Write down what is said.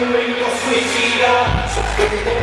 salidas, lastima suicida,